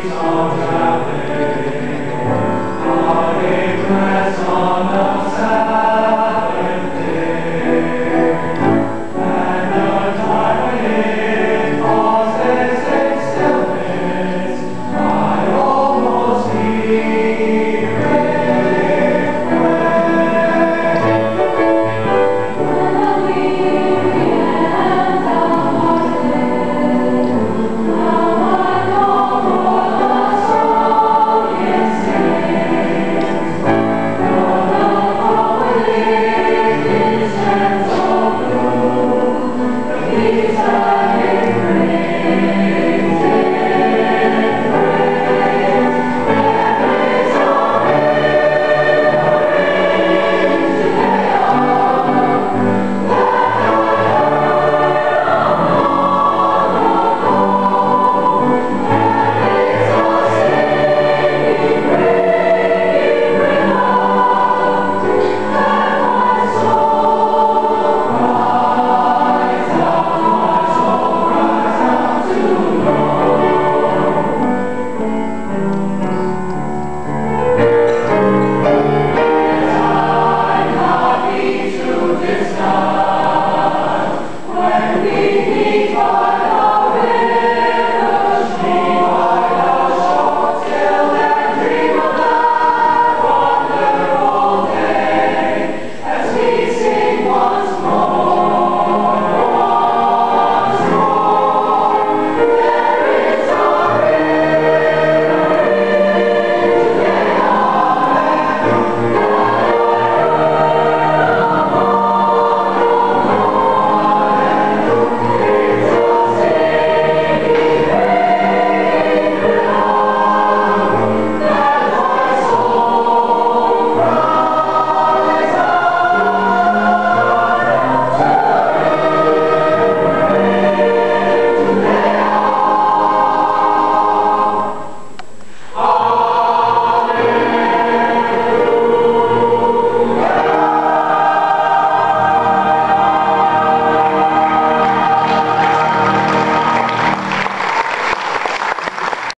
Amen.